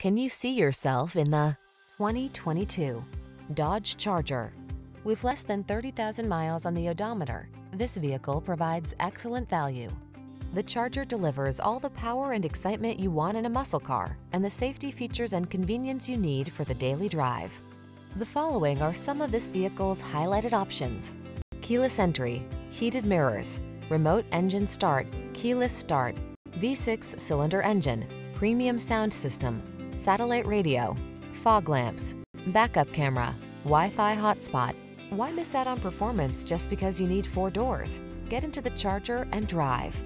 Can you see yourself in the 2022 Dodge Charger? With less than 30,000 miles on the odometer, this vehicle provides excellent value. The Charger delivers all the power and excitement you want in a muscle car and the safety features and convenience you need for the daily drive. The following are some of this vehicle's highlighted options. Keyless entry, heated mirrors, remote engine start, keyless start, V6 cylinder engine, premium sound system, satellite radio, fog lamps, backup camera, Wi-Fi hotspot. Why miss out on performance just because you need four doors? Get into the Charger and drive.